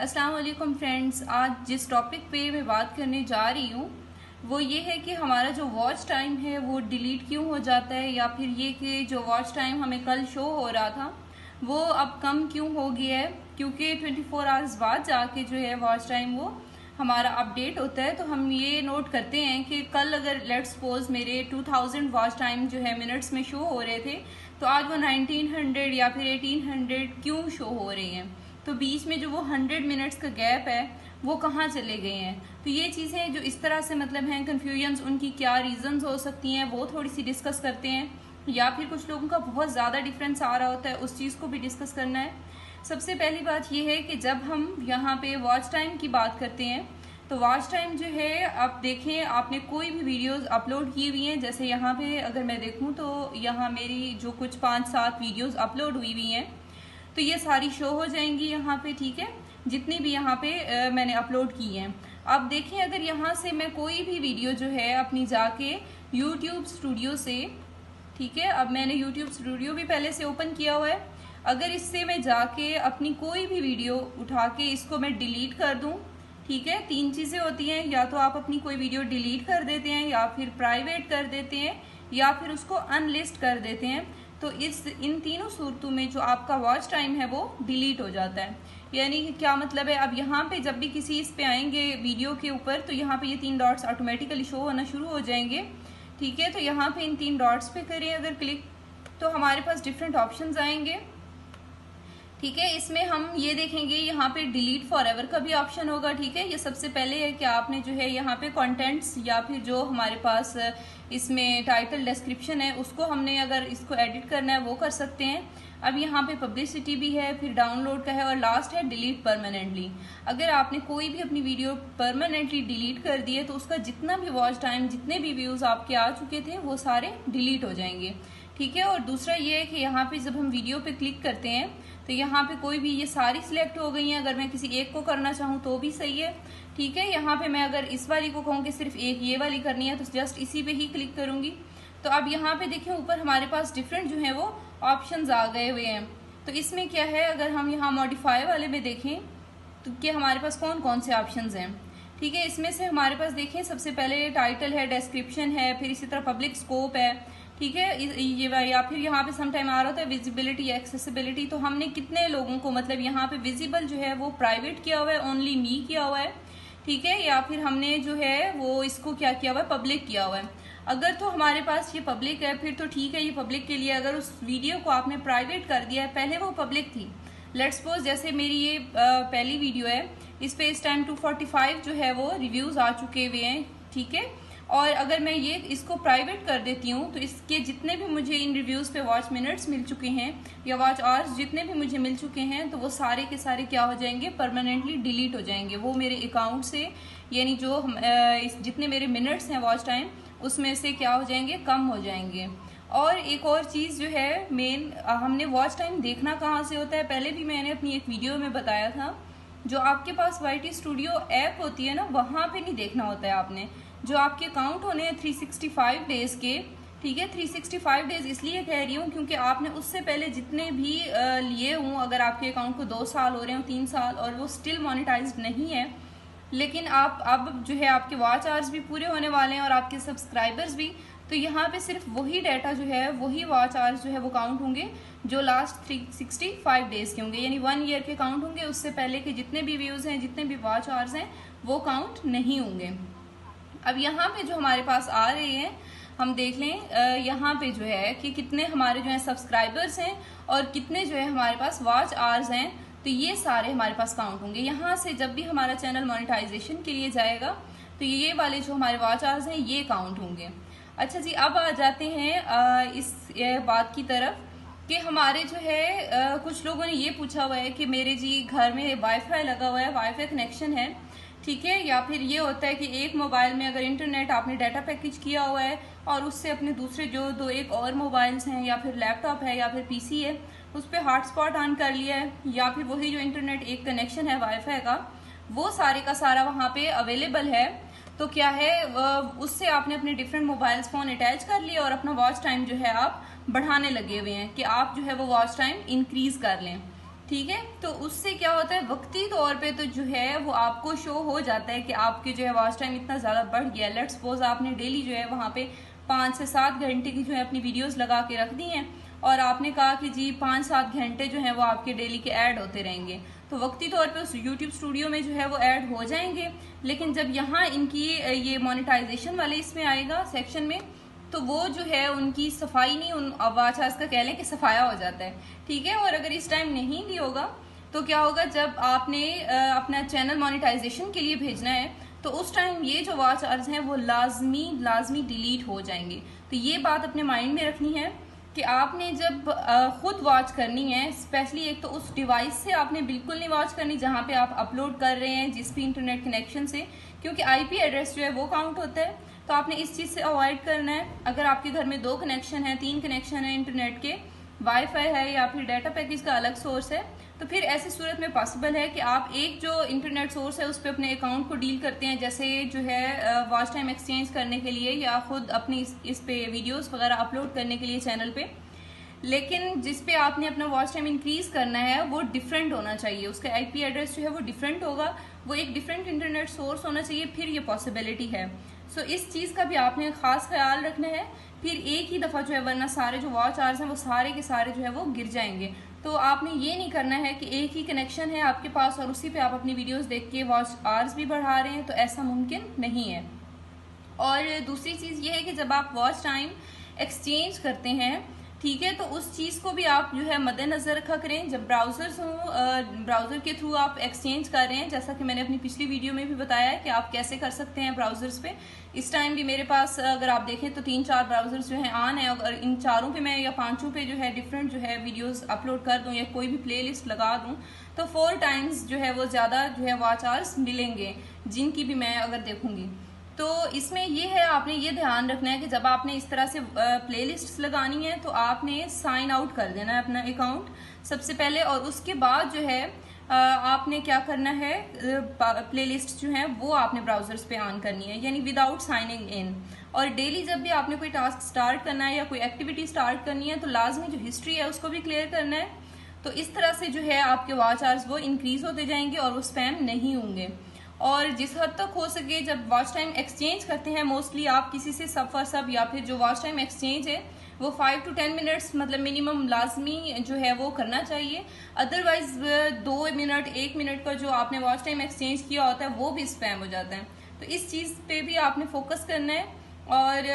अस्सलाम वालेकुम फ्रेंड्स, आज जिस टॉपिक पे मैं बात करने जा रही हूँ, वो ये है कि हमारा जो वॉच टाइम है, वो डिलीट क्यों हो जाता है, या फिर ये कि जो वॉच टाइम हमें कल शो हो रहा था, वो अब कम क्यों हो गया है? क्योंकि 24 फोर आवर्स बाद जाके जो है वॉच टाइम वो हमारा अपडेट होता है तो हम ये नोट करते हैं कि कल अगर लेट सपोज़ मेरे 2000 वॉच टाइम जो है मिनट्स में शो हो रहे थे तो आज वो 1900 या फिर 1800 क्यों शो हो रहे हैं? तो बीच में जो वो हंड्रेड मिनट्स का गैप है, वो कहाँ चले गए हैं? तो ये चीज़ें जो इस तरह से मतलब हैं कन्फ्यूजन्स उनकी क्या रीजंस हो सकती हैं, वो थोड़ी सी डिस्कस करते हैं। या फिर कुछ लोगों का बहुत ज़्यादा डिफरेंस आ रहा होता है, उस चीज़ को भी डिस्कस करना है। सबसे पहली बात यह है कि जब हम यहाँ पे वॉच टाइम की बात करते हैं तो वॉच टाइम जो है, आप देखें, आपने कोई भी वीडियोस अपलोड किए हुई हैं, जैसे यहाँ पे अगर मैं देखूँ तो यहाँ मेरी जो कुछ पाँच सात वीडियोस अपलोड हुई हुई हैं तो ये सारी शो हो जाएँगी यहाँ पे ठीक है? जितनी भी यहाँ पे आ, मैंने अपलोड की हैं। अब देखें अगर यहाँ से मैं कोई भी वीडियो जो है अपनी जाके यूट्यूब स्टूडियो से ठीक है? अब मैंने यूट्यूब स्टूडियो भी पहले से ओपन किया हुआ है। अगर इससे मैं जाके अपनी कोई भी वीडियो उठा के इसको मैं डिलीट कर दूँ ठीक है? तीन चीज़ें होती हैं या तो आप अपनी कोई वीडियो डिलीट कर देते हैं या फिर प्राइवेट कर देते हैं या फिर उसको अनलिस्ट कर देते हैं। तो इस, इन तीनों सूरतों में जो आपका वॉच टाइम है वो डिलीट हो जाता है। यानी कि क्या मतलब है, अब यहाँ पे जब भी किसी इस पे आएँगे वीडियो के ऊपर तो यहाँ पे ये तीन डॉट्स ऑटोमेटिकली शो होना शुरू हो जाएँगे। ठीक है तो यहाँ पे इन तीन डॉट्स पे करें अगर क्लिक तो हमारे पास डिफरेंट ऑप्शंस आएँगे। ठीक है, इसमें हम ये देखेंगे, यहाँ पे डिलीट फॉर एवर का भी ऑप्शन होगा, ठीक है? ये सबसे पहले है कि आपने जो है यहाँ पे कंटेंट्स या फिर जो हमारे पास, इसमें टाइटल डिस्क्रिप्शन है, उसको हमने अगर इसको एडिट करना है, वो कर सकते हैं। अब यहाँ पे पब्लिसिटी भी है, फिर डाउनलोड का है और लास्ट है डिलीट परमानेंटली अगर आपने कोई भी अपनी वीडियो परमानेंटली डिलीट कर दी है तो उसका जितना भी वॉच टाइम जितने भी व्यूज़ आपके आ चुके थे, वो सारे डिलीट हो जाएँगे। ठीक है? और दूसरा ये है कि यहाँ पे जब हम वीडियो पे क्लिक करते हैं तो यहाँ पे कोई भी ये सारी सिलेक्ट हो गई हैं, अगर मैं किसी एक को करना चाहूँ तो भी सही है। ठीक है? यहाँ पे मैं अगर इस वाली को कहूँ कि सिर्फ़ एक ये वाली करनी है तो जस्ट इसी पे ही क्लिक करूँगी। तो अब यहाँ पे देखें ऊपर हमारे पास डिफरेंट जो है वो ऑप्शन आ गए हुए हैं। तो इसमें क्या है? अगर हम यहाँ मॉडिफाई वाले में देखें तो क्या हमारे पास कौन कौन से ऑप्शन हैं? ठीक है? इसमें से हमारे पास देखें, सबसे पहले टाइटल है डिस्क्रिप्शन है, फिर इसी तरह पब्लिक स्कोप है ठीक है? ये या फिर यहाँ पे सम टाइम आ रहा है विजिबिलिटी एक्सेसिबिलिटी तो हमने कितने लोगों को मतलब यहाँ पे विजिबल जो है वो प्राइवेट किया हुआ है ओनली मी किया हुआ है, ठीक है? या फिर हमने जो है वो इसको क्या किया हुआ है? पब्लिक किया हुआ है। अगर तो हमारे पास ये पब्लिक है, फिर तो ठीक है, ये पब्लिक के लिए अगर उस वीडियो को आपने प्राइवेट कर दिया है, पहले वो पब्लिक थी। लेट सपोज़ जैसे मेरी ये पहली वीडियो है, इस पे इस टाइम 245 जो है वो रिव्यूज़ आ चुके हुए हैं, ठीक है? और अगर मैं ये इसको प्राइवेट कर देती हूँ तो इसके जितने भी मुझे इन रिव्यूज़ पे वॉच मिनट्स मिल चुके हैं, या वॉच आवर्स जितने भी मुझे मिल चुके हैं तो वो सारे के सारे क्या हो जाएँगे? परमानेंटली डिलीट हो जाएँगे। वो मेरे अकाउंट से, यानी जो जितने मेरे मिनट्स हैं वॉच टाइम उसमें से क्या हो जाएँगे? कम हो जाएँगे। और एक और चीज़ जो है मेन हमने वॉच टाइम देखना कहाँ से होता है? पहले भी मैंने अपनी एक वीडियो में बताया था, जो आपके पास वाई टी स्टूडियो ऐप होती है ना, वहाँ पे नहीं देखना होता है आपने। जो आपके अकाउंट होने हैं 365 डेज़ के, ठीक है? 365 डेज़ इसलिए कह रही हूँ क्योंकि आपने उससे पहले जितने भी लिए हूँ, अगर आपके अकाउंट को दो साल हो रहे हो, तीन साल, और वो स्टिल मोनिटाइज नहीं है, लेकिन आप अब जो है आपके वॉच आवर्स भी पूरे होने वाले हैं और आपके सब्सक्राइबर्स भी तो यहाँ पे सिर्फ़ वही डाटा जो है, वही वॉच आवर्स जो है वो काउंट होंगे, जो last three sixty five days के होंगे। यानी वन ईयर के काउंट होंगे, उससे पहले के जितने भी व्यूज़ हैं, जितने भी वॉच आवर्स हैं, वो काउंट नहीं होंगे। अब यहाँ पे जो हमारे पास आ रहे हैं, हम देख लें यहाँ पे जो है कि कितने हमारे जो है सब्सक्राइबर्स हैं और कितने जो है हमारे पास वॉच आवर्स हैं तो ये सारे हमारे पास काउंट होंगे। यहाँ से जब भी हमारा चैनल मोनेटाइजेशन के लिए जाएगा तो ये वाले जो हमारे वॉच आवर्स हैं, ये काउंट होंगे। अच्छा जी, अब आ जाते हैं इस बात की तरफ़ कि हमारे जो है कुछ लोगों ने ये पूछा हुआ है कि मेरे जी घर में वाईफाई लगा हुआ है वाईफाई कनेक्शन है। ठीक है? या फिर ये होता है कि एक मोबाइल में अगर इंटरनेट आपने डाटा पैकेज किया हुआ है और उससे अपने दूसरे जो दो एक और मोबाइल्स हैं, या फिर लैपटॉप है, या फिर पीसी है, उस पर हॉटस्पॉट ऑन कर लिया है, या फिर वही जो इंटरनेट एक कनेक्शन है वाईफाई का, वो सारे का सारा वहाँ पे अवेलेबल है। तो क्या है उससे आपने अपने डिफरेंट मोबाइल्स फ़ोन अटैच कर लिया और अपना वॉच टाइम जो है आप बढ़ाने लगे हुए हैं कि आप जो है वो वॉच टाइम इंक्रीज कर लें। ठीक है? तो उससे क्या होता है, वक्ती तौर पे तो जो है, वो आपको शो हो जाता है कि आपके जो है वॉच टाइम इतना ज़्यादा बढ़ गया लेट सपोज़ आपने डेली जो है वहाँ पे पाँच से सात घंटे की जो है अपनी वीडियोस लगा के रख दी हैं और आपने कहा कि जी पाँच सात घंटे जो है वो आपके डेली के ऐड होते रहेंगे। तो वक्ती तौर पे उस यूट्यूब स्टूडियो में जो है वो ऐड हो जाएँगे। लेकिन जब यहाँ इनकी ये मोनिटाइजेशन वाले इसमें आएगा सेक्शन में तो वो जो है, उनकी सफ़ाई नहीं, उन आवाज़ का कह लें कि सफाया हो जाता है। ठीक है? और अगर इस टाइम नहीं भी होगा तो क्या होगा, जब आपने अपना चैनल मोनिटाइजेशन के लिए भेजना है तो उस टाइम ये जो वाच अर्ज़ हैं, वो लाजमी लाजमी डिलीट हो जाएँगे। तो ये बात अपने माइंड में रखनी है कि आपने जब खुद वॉच करनी है स्पेशली एक तो उस डिवाइस से आपने बिल्कुल नहीं वॉच करनी, जहाँ पे आप अपलोड कर रहे हैं, जिस भी इंटरनेट कनेक्शन से, क्योंकि आईपी एड्रेस जो है, वो काउंट होता है। तो आपने इस चीज़ से अवॉइड करना है। अगर आपके घर में दो कनेक्शन है तीन कनेक्शन है इंटरनेट के वाईफाई है या फिर डाटा पैकेज का अलग सोर्स है तो फिर ऐसी सूरत में पॉसिबल है कि आप एक जो इंटरनेट सोर्स है उस पर अपने अकाउंट को डील करते हैं जैसे जो है वॉच टाइम एक्सचेंज करने के लिए या खुद अपनी इस, इस पे वीडियोस वगैरह अपलोड करने के लिए चैनल पे। लेकिन जिस पे आपने अपना वॉच टाइम इंक्रीज करना है वो डिफरेंट होना चाहिए। उसका आईपी एड्रेस जो है वो डिफरेंट होगा। वो एक डिफरेंट इंटरनेट सोर्स होना चाहिए फिर ये पॉसिबिलिटी है। सो इस चीज़ का भी आपने खास ख्याल रखना है। फिर एक ही दफ़ा जो है, वरना सारे जो वॉच आर्स हैं, वो सारे के सारे जो है, वो गिर जाएँगे। तो आपने ये नहीं करना है कि एक ही कनेक्शन है आपके पास और उसी पे आप अपनी वीडियोस देख के वॉच आर्स भी बढ़ा रहे हैं तो ऐसा मुमकिन नहीं है। और दूसरी चीज़ ये है कि जब आप वॉच टाइम एक्सचेंज करते हैं ठीक है तो उस चीज़ को भी आप जो है मद्देनज़र रखा करें। जब ब्राउज़र्स हों ब्राउज़र के थ्रू आप एक्सचेंज कर रहे हैं, जैसा कि मैंने अपनी पिछली वीडियो में भी बताया है कि आप कैसे कर सकते हैं ब्राउज़र्स पे। इस टाइम भी मेरे पास अगर आप देखें तो तीन चार ब्राउज़र्स जो हैं ऑन है। और इन चारों पे मैं या पाँचों पे जो है डिफरेंट जो है वीडियोस अपलोड कर दूँ या कोई भी प्लेलिस्ट लगा दूँ तो फोर टाइम्स जो है वो ज़्यादा जो है वॉच आवर्स मिलेंगे, जिनकी भी मैं अगर देखूँगी। तो इसमें ये है, आपने ये ध्यान रखना है कि जब आपने इस तरह से प्लेलिस्ट्स लगानी है तो आपने साइन आउट कर देना है अपना अकाउंट सबसे पहले और उसके बाद जो है आपने क्या करना है प्लेलिस्ट जो है, वो आपने ब्राउजर्स पे ऑन करनी है, यानी विदाउट साइनिंग इन और डेली जब भी आपने कोई टास्क स्टार्ट करना है या कोई एक्टिविटी स्टार्ट करनी है तो लाजमी जो हिस्ट्री है, उसको भी क्लियर करना है। तो इस तरह से जो है, आपके वॉच आवर्स वो इंक्रीज होते जाएँगे और वो स्पैम नहीं होंगे। और जिस हद तक हो सके जब वॉच टाइम एक्सचेंज करते हैं मोस्टली आप किसी से सब फॉर सब या फिर जो वॉच टाइम एक्सचेंज है, वो फाइव टू टेन मिनट्स मतलब मिनिमम लाजमी जो है वो करना चाहिए। अदरवाइज़ दो मिनट एक मिनट का जो आपने वॉच टाइम एक्सचेंज किया होता है, वो भी स्पैम हो जाता है। तो इस चीज़ पे भी आपने फोकस करना है और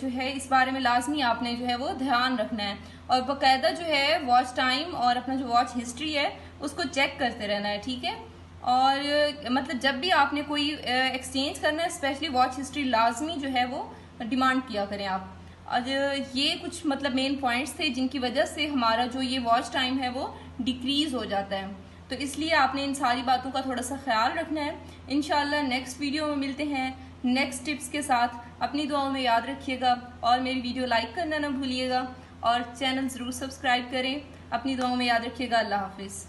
जो है इस बारे में लाजमी आपने जो है वो ध्यान रखना है। और बाकायदा जो है वॉच टाइम और अपना जो वॉच हिस्ट्री है, उसको चेक करते रहना है, ठीक है? और मतलब जब भी आपने कोई एक्सचेंज करना है स्पेशली वॉच हिस्ट्री लाजमी जो है वो डिमांड किया करें आप। और ये कुछ मतलब मेन पॉइंट्स थे जिनकी वजह से हमारा जो ये वॉच टाइम है वो डिक्रीज हो जाता है। तो इसलिए आपने इन सारी बातों का थोड़ा सा ख्याल रखना है। इनशाला नेक्स्ट वीडियो में मिलते हैं। नेक्स्ट टिप्स के साथ अपनी दुआओं में याद रखिएगा और मेरी वीडियो लाइक करना ना भूलिएगा। और चैनल ज़रूर सब्सक्राइब करें। अपनी दुआओं में याद रखिएगा। अल्लाह हाफिज़।